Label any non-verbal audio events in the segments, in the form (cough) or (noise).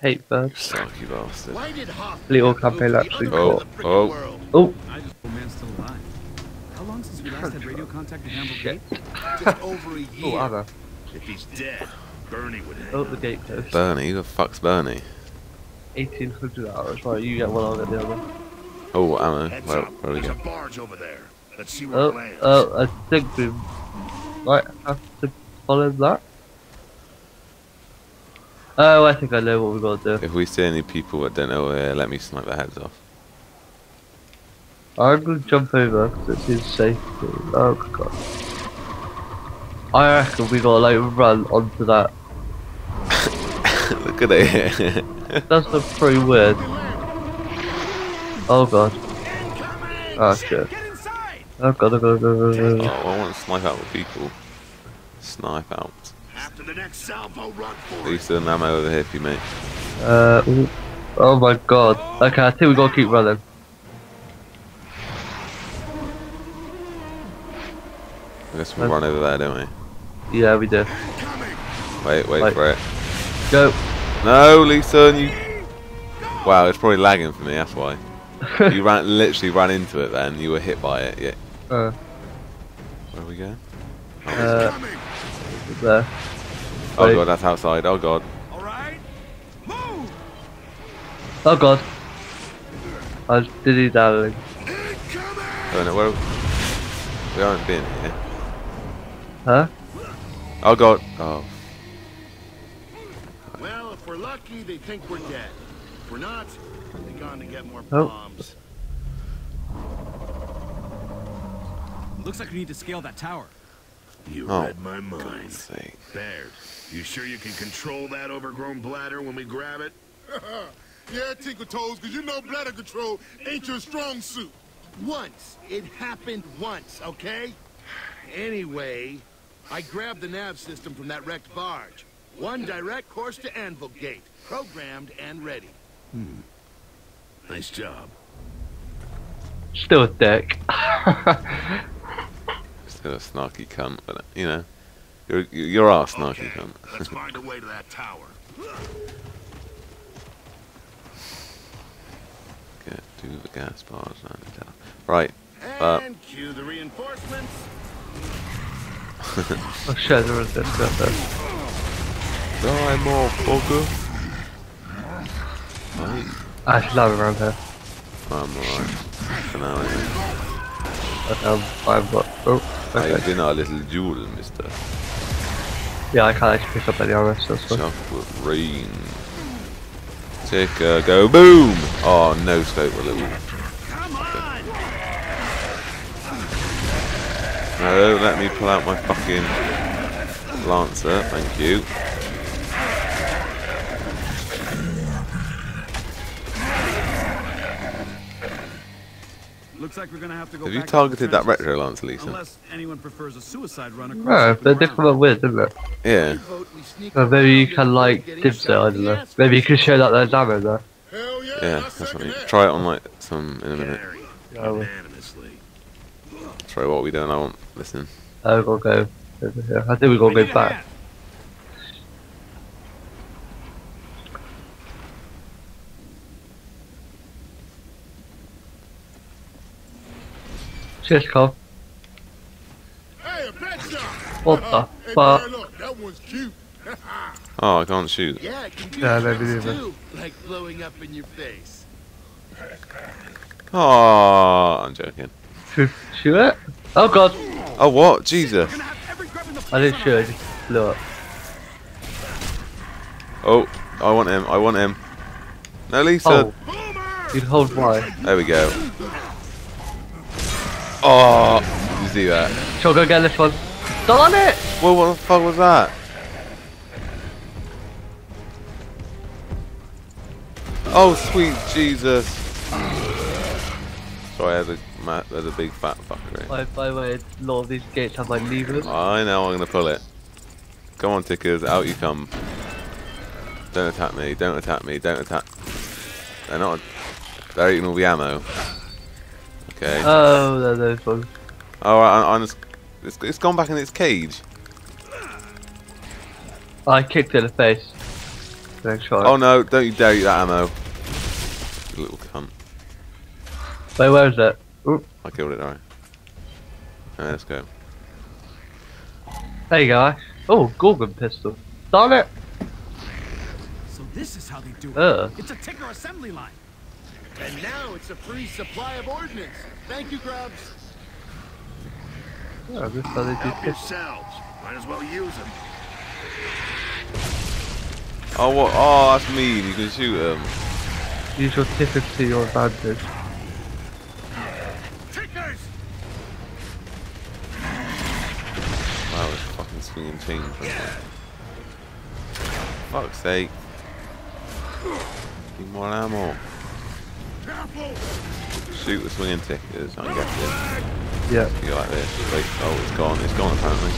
hate birds. Sarky bastard. Why did Hoff Little have to go campaign to the actually other Oh, end of the oh. world? Oh, I just hope man's still alive. How long since we last had radio contact with Anvil Gate? Just (laughs) over a year. oh, year. Anna. if he's dead, Bernie would hang Oh, the gate closed. Bernie, who the fuck's Bernie? 1800 hours. Right, you get one, I'll get the other. Oh, ammo. Heads Where, up, where we there's go? a barge over there. Let's see where oh, it Oh, lands. oh, I think we might have to follow that. Oh, I think I know what we gotta do. If we see any people that don't know we're let me snipe their heads off. I'm gonna jump over because it seems safe. Oh god. I reckon we gotta like run onto that. (laughs) Look at it. (laughs) That's look pretty weird. Oh god. Oh shit. Get inside! Oh god, oh god, oh god, oh oh, god. Oh, I want to snipe out the people. Snipe out. After the next salvo, run for At it. least an ammo over here for you, mate. Uh, oh my god. Okay, I think we gotta keep running. I guess we'll run over there, don't we? Yeah, we do. Coming! Wait, wait for it. Go. No, Lisa, you. Wow, it's probably lagging for me. That's why. (laughs) you ran, literally ran into it. Then you were hit by it. Yeah. Uh, Where are we going? uh, there. Oh god, that's outside. Oh god. All right? Move! Oh god. I was dizzy darling. Incoming! Oh no, where? We haven't been here. Huh? Oh god. Oh. Well, if we're lucky, they think we're dead. If we're not, they're gone to get more Oh. bombs. Looks like we need to scale that tower. You Oh, read my mind. God's sake. Baird, you sure you can control that overgrown bladder when we grab it? (laughs) yeah, Tinker Toes, because you know bladder control ain't your strong suit. Once. It happened once, okay? (sighs) Anyway, I grabbed the nav system from that wrecked barge. One direct course to Anvil Gate, programmed and ready. Hmm. Nice job. Still a dick. (laughs) Still a snarky cunt, but you know, you're you're our snarky Okay, cunt. let's (laughs) find a way to that tower. Get to the gas bars and the tower. Right. Uh, And cue the reinforcements. oh shit, there is this stuff there. Die, motherfucker. Right. I should love around here. I'm alright. For now, anyway. Um, oh, okay, I'm fine, but oh, okay. been our little jewel, mister? Yeah, I can't actually pick up any armor, so that's fine. Chocolate rain. Take a go. Boom! Oh, no scope, a little. Come on! No, let me pull out my fucking Lancer. Thank you. Looks like we're gonna have to go. Have you back to the targeted that retro Lance, Lisa? Unless anyone prefers a suicide run across. No, open they're ground. different weird, isn't it? Yeah. Vote we sneak maybe you can like getting dibs it, I don't know. Maybe you can show that there's ammo there. Hell yeah, Yeah, that's second funny. that. Try it on like some in a minute. Carry. Yeah. Unanimously. Try what we doing. I want listening. Oh, we'll go over here. I think we gotta go a back. Cheers, Carl. Hey, a pet shot. What the fuck? man, look, that one's (laughs) cute. Oh, I can't shoot. Yeah, it can do Yeah, tricks maybe too, like blowing up in your face. Oh, I'm joking. Shoot, shoot it? Oh god! Oh, what? Jesus. We're gonna have every grub in the I didn't shoot on it, I just blew up. Oh, I want him. I want him. No, Lisa. Oh, you'd hold Y. There we go. Oh, you see that? We go get this one? Darn it! Well, what the fuck was that? Oh, sweet Jesus. Sorry, there's a, ma- there's a big fat fucker. By, by the way, a lot of these gates have like levers. I know I'm gonna pull it. Come on, tickers, out you come. Don't attack me, don't attack me, don't attack. They're not. They're eating all the ammo. Okay. Oh, they're those ones. Alright, I'm just. It's, it's gone back in its cage. I kicked it in the face. Next. Oh no, don't you dare eat that ammo. You little cunt. Wait, where is it? Oop. I killed it, alright. Alright, let's go. There you go, Oh, Gorgon pistol. Darn it! So this is how they do it. Ugh. It's a ticker assembly line. And now it's a free supply of ordnance. Thank you, Grubs. Oh, this is how they do Help pistols. yourselves. Might as well use them. Oh, what? Oh, that's mean. You can shoot him. Use your tickers to your advantage. Tickers! Wow, this fucking swinging change. wasn't? Fuck's sake. Need more ammo. Shoot the swinging tickers, I'm guessing. Yeah. You like this. Wait, oh, it's gone. It's gone apparently.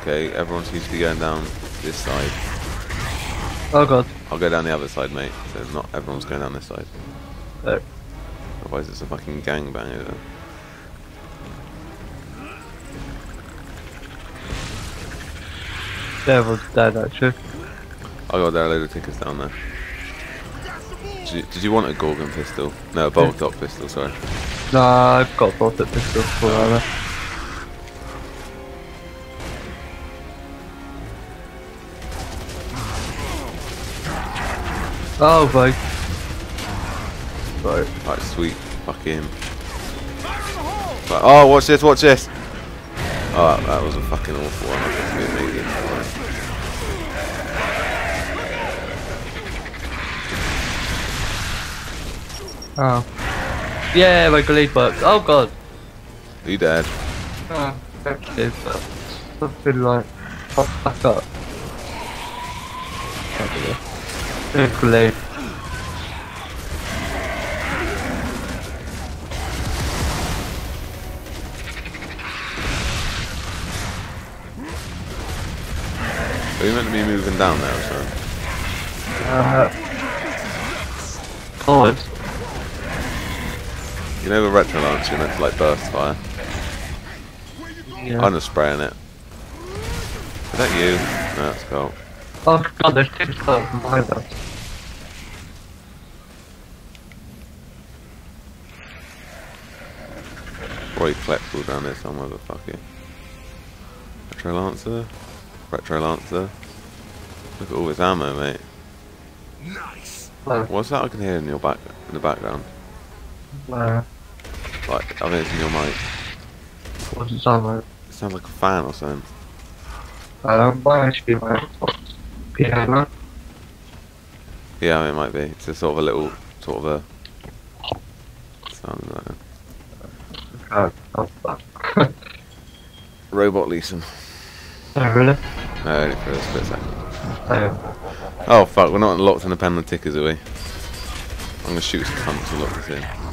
Okay, everyone seems to be going down this side. Oh god. I'll go down the other side, mate. So not everyone's going down this side. Oh. Otherwise, it's a fucking gangbang over there. Devil's dead actually. I got there a load of tickets down there. Did you, did you want a Gorgon pistol? No, a Boltok pistol, sorry. Nah, I've got Boltok pistol for that. Oh my. Right. Right, sweet. Fucking. Right, oh, watch this, watch this! Oh, that, that was a fucking awful one. Oh. Yeah, my grenade worked. Oh god. Are you dead? Ah, actually, but something like pop back up. I don't know. Yeah, Grenade. Are you meant to be moving down there or something? Uh, Pause. You know the Retro Lancer, you're meant to like burst fire? Yeah. I'm just spraying it. Is that you? No, that's cool. Oh god, there's two stuff behind us. Probably collectible down there somewhere, but fuck it. Retro Lancer? Retro Lancer? Look at all this ammo, mate. Nice! No, What's that I can hear in your back in the background? no. Like I think in your mic. What's it sound like? It sounds like a fan or something. I don't buy actually my piano. Yeah, it might be. It's a sort of a little sort of a sound like that. (laughs) Robot Leeson. oh really? No, only for a split second. Oh, Oh fuck, we're not locked in the pen of tickers, are we? I'm gonna shoot some cunts and lock this in.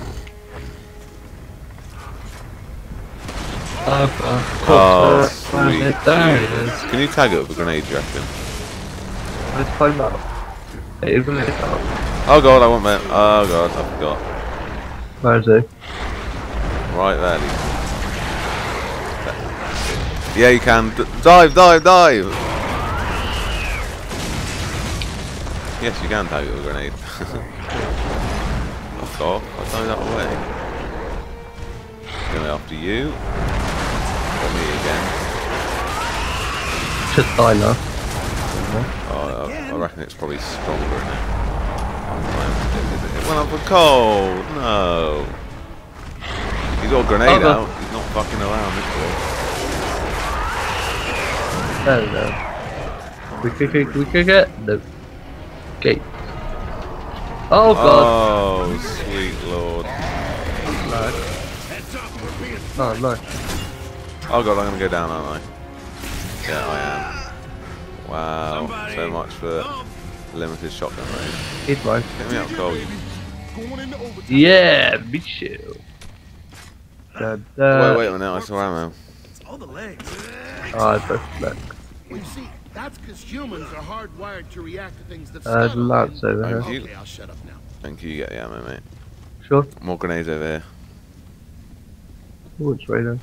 Oh god. Oh, Uh, sweet. There it is. Can you tag it with a grenade, do you reckon? Let's find out. It is gonna hit out. Oh god, I want that. Oh god, I forgot. Where is it? Right there. Yeah, you can. D dive, dive, dive! Yes, you can tag it with a grenade. (laughs) Fuck off, I'll dive that away. Going after you. Got me again. Just die now. Oh, I, I reckon it's probably stronger in it. It went up for cold. No. He's got a grenade Oh, out. He's not fucking around this boy. There we go. We could, we, we could get the gate. Oh god. Oh, sweet lord. Heads up, Oh no. Oh god, I'm gonna go down, aren't I? Yeah, I am. Wow. Somebody. So much for limited shotgun range. He's mine. Get me up Cole. Going into overtime. Yeah, Michelle. Da, da. Wait, wait a minute, I saw ammo. It's all the legs. Ah, that's look. Well, you see, that's because humans are hardwired to react to things that Uh, there's startle lots them. over Thank here. you. Okay, I'll shut up now. Thank you, you get the ammo, mate. Sure. More grenades over here. Oh, it's right there.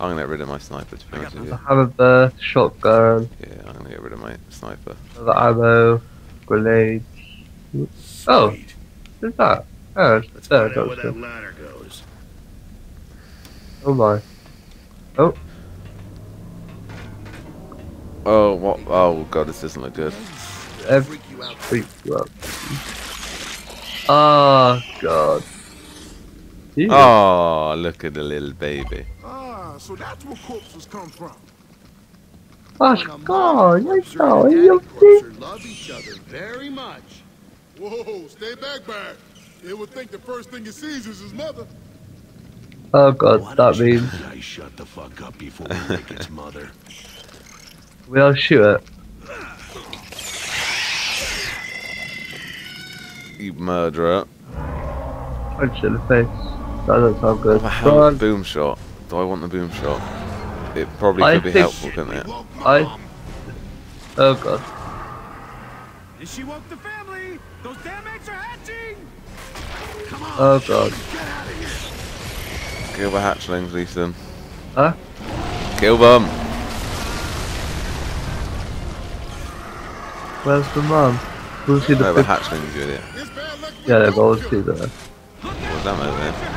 I'm gonna get rid of my sniper to be honest with you. Hammer burst, shotgun, Yeah, I'm gonna get rid of my sniper. another ammo, grenade. Oh, Sweet. what's that? Oh, it's there. find where That that ladder goes. oh my. Oh Oh, what? Oh god, this doesn't look good. Every Freak you out. freak you up. Oh god. Jesus. Oh, look at the little baby. Oh, Ah, so that's where corpses come from. Oh, When a god, you corpser know, you daddy love each other very much. Whoa, stay back, back. They would think the first thing he sees is his mother. Oh god, that means I shut the fuck up before we make its mother. we'll shoot it. You murderer. Punch in the face. That doesn't sound good. What the hell is Run. the boom shot? Do I want the boom shot? It probably I could be helpful, couldn't it? I. Oh god. And she woke the family! Those damn eggs are hatching! Come on. Oh god. Kill the hatchlings, Leeson. Huh? Kill them! Where's the mum? We'll see the No, the hatchlings, you idiot. It's bad luck. Yeah, they've all see that. What's that over there? Eh?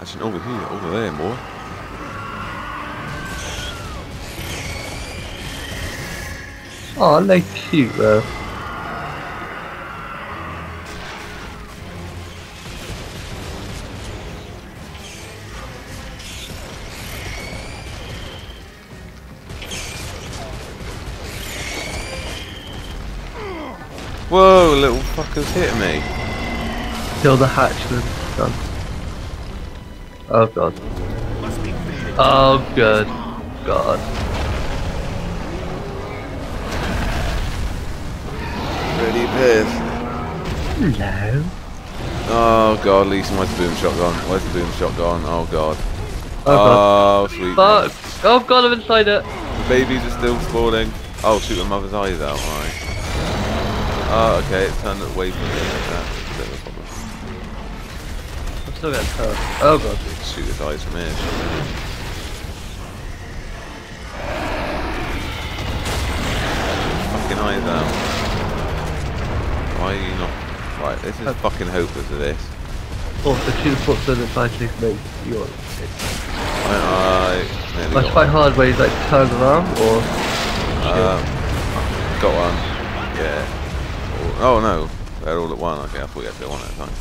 Actually, over here, over there, boy. Oh, they're cute though. Whoa, little fuckers hit me. Kill the hatchling. Done. Oh god. Must be faded. Oh good. God. Really pissed. Hello. Oh god, Leeson, where's the boom shot gone? Where's the boom shot gone? Oh god. Oh god. Oh, sweet. Fuck. Oh god, I'm inside it. The babies are still spawning. Oh, shoot the mother's eyes out, alright. Oh, okay, it turned away from me. That's a bit of a problem. I'm still getting hurt. Oh god. Shoot his eyes from here. Fucking eyes out. Why are you not... Right, this is fucking hopeless of this. Oh, the two foot in the side to make you I, I got quite one. hard where he's like turned around or Um, got one. Yeah. Oh, oh no, they're all at one. Okay, I thought you had to do one at a time.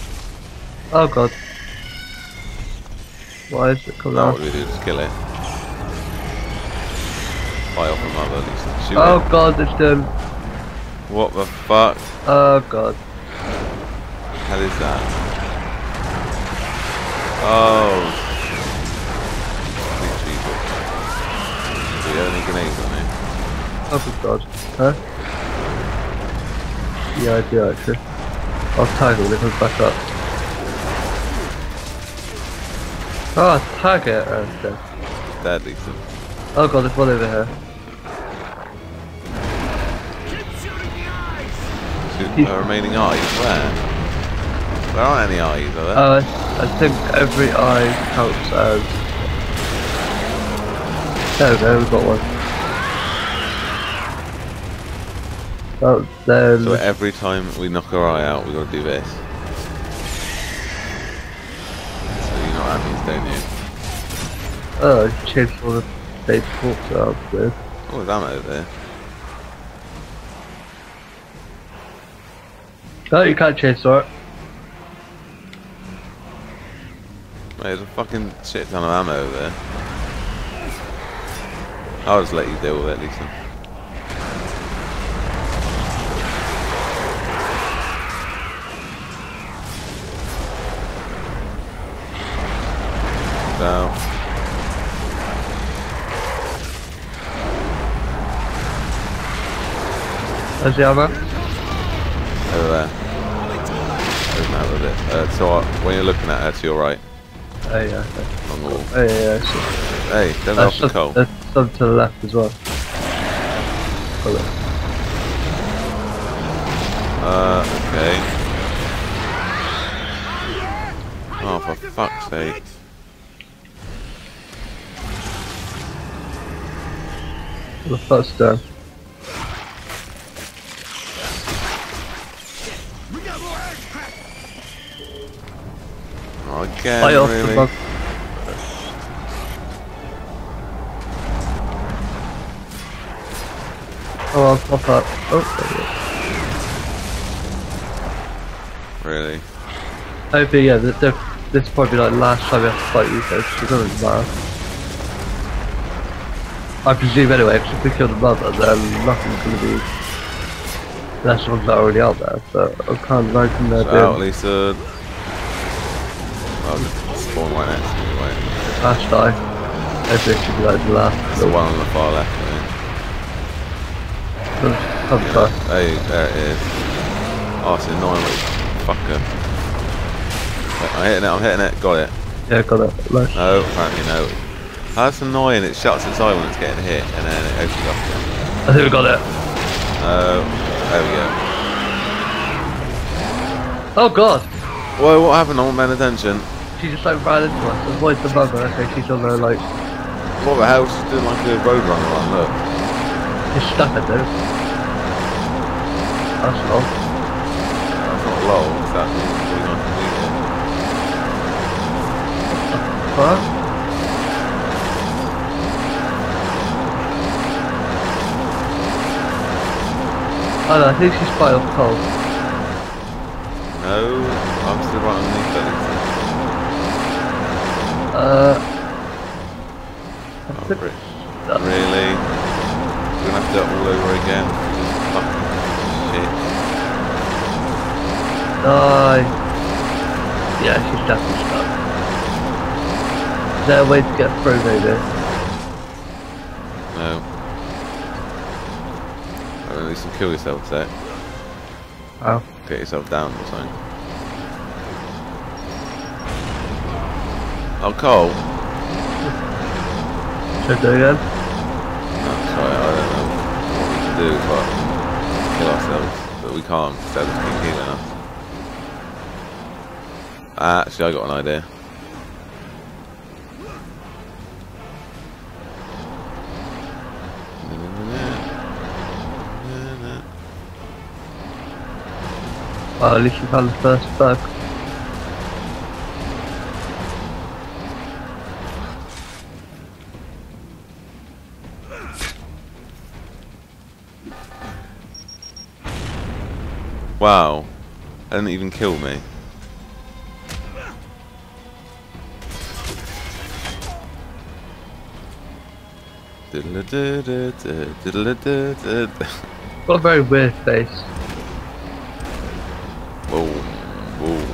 Oh god. Why is it coming Now out? what do we do? Just kill it. Fly off a mother, at least. Shoot Oh it. god, it's done. What the fuck? Oh god. hell is that? Oh. Sweet Jesus. Do you have any grenades on it? Oh good god. Huh? Yeah, I do actually. I'll tag it when it comes back up. Oh, tag it. Oh, dead. Dead, Lisa. Oh god, there's one over here. Shoot the remaining eyes. Where? There aren't any eyes, are there? Uh, I think every eye counts as. There we go, we've got one. Oh, then. so every time we knock our eye out, we got to do this. Don't you? Oh, change all the baby corpse out. Good. Oh, there's ammo there. No, you can't chase for it. Mate, there's a fucking shit ton of ammo over there. I'll just let you deal with it, Lisa. Down. There's the ammo. Over there. Doesn't matter with it. Uh, so uh, when you're looking at her to your right, Oh yeah. okay. on the wall. Oh yeah, yeah. Hey, don't go off the coal. there's some to the left as well. Uh, okay. Oh, for fuck's sake. The first time. We got more axe crack. Oh, again, Fight off the really? bug. Oh, I'll pop up. Oh, there we go. Really? Oh, Hopefully, yeah, this, this is probably like the last time we have to fight you guys, so it doesn't matter. I presume anyway, because if we kill the mother, then nothing's going to be... The ones that are already out there, so I can't imagine there So out, being Lisa. I'll just spawn right next to me, wait. Ash die. It should be like the last. It's the one on the far left, I think. I'm sorry. Hey, there it is. Oh, it's annoying fucker. I'm hitting it, I'm hitting it, got it. Yeah, got it. Nice. No, apparently no. That's annoying, it shuts its eye when it's getting hit, and then it opens up again. I think we got it. No, there we go. Oh god! Whoa, what happened? I wasn't paying attention. She just like ran into us. Avoid the mother. Okay, she's on there like, What the hell? She's doing like a road runner run, look. she's stuck I think. That's long. That's not low, that's that really not? What? I think she's quite off cold. No, I'm still right underneath that. Uh. Oh, that- really? We're gonna have to do it all over again? Fucking shit. Die. Yeah, she's definitely stuck. Is there a way to get through maybe? No. Or at least kill yourself sec. Oh. Get yourself down or something. Oh, Cole. Should I do it again? No, sorry, I don't know what we can do, but kill ourselves. But we can't, because they'll just keep healing us. Ah, actually, I got an idea. Oh, at least you found the first bug. Wow. That didn't even kill me. Got a very weird face. Boom, boom.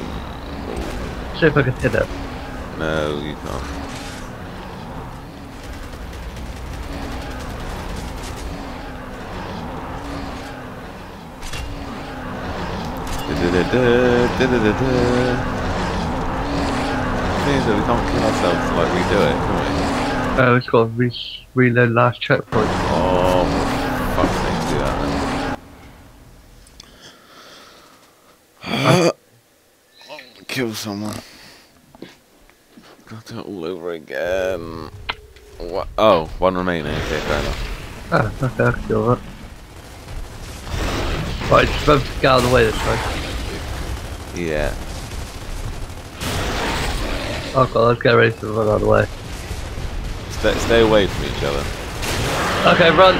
See if I can hit it. No, you can't. Da-da-da-da, Means that we can't kill ourselves to like redo it, can we? Uh, it's got to re- reload last checkpoint. Oh, for fuck's sake, do that then. Kill someone. Got it all over again. What? Oh, one remaining. Okay, fair enough. Ah, okay, I can do that. Right, just to get out of the way this time. Yeah. Oh god, let's get ready to run out of the way. Stay, stay away from each other. Okay, run!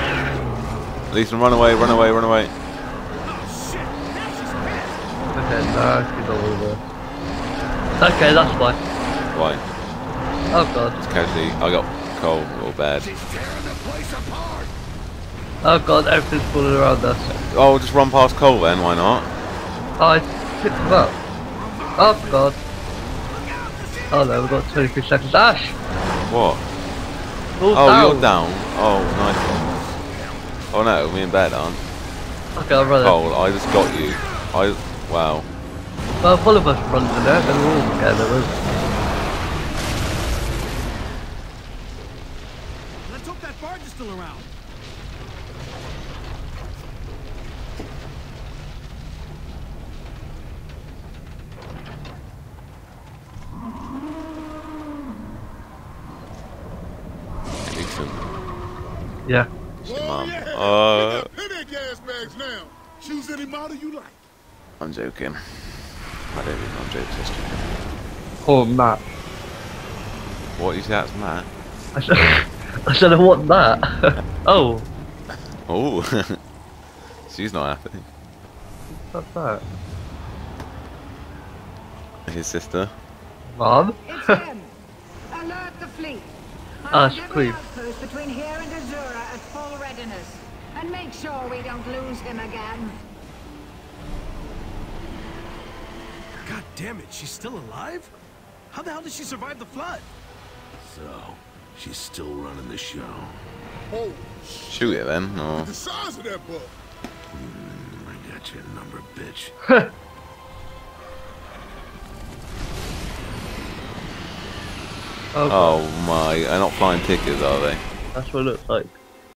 Lisa, run away, run away, run away. Shit! Now she's pissed. Okay, nah, she's all over. Okay, that's fine. Why? Oh god. Just casually. I got cold or bad. She's tearing the place apart. Oh god, everything's falling around us. Oh, just run past Cole then. Why not? Oh, I picked him up. Oh god. Oh no, we've got 23 seconds. Ash! What? All Oh, down. you're down. Oh, nice one. Oh no, me and Bear aren't. Okay, I'll run. Cole, I just got you. I. Wow. Well, all of us run to there, then we're all together. hope that barge is still around. Yeah. Mom. Oh, uh. Choose any model you like. I'm joking. I don't even know jokes. Oh, That's stupid. Poor Matt. What is that, Matt? (laughs) I said, I said I want that. (laughs) oh, Oh, (laughs) she's not happy. what's that? His sister. Mom? It's him. Alert the fleet. I want every please. outpost between here and Azura at full readiness. And make sure we don't lose him again. God damn it, she's still alive? How the hell did she survive the flood? So, she's still running the show. Oh, Shoot it then, or the size of that bug. Hmm, I got your number, bitch. (laughs) Oh, oh my, they're not flying tickers, are they? that's what it looks like.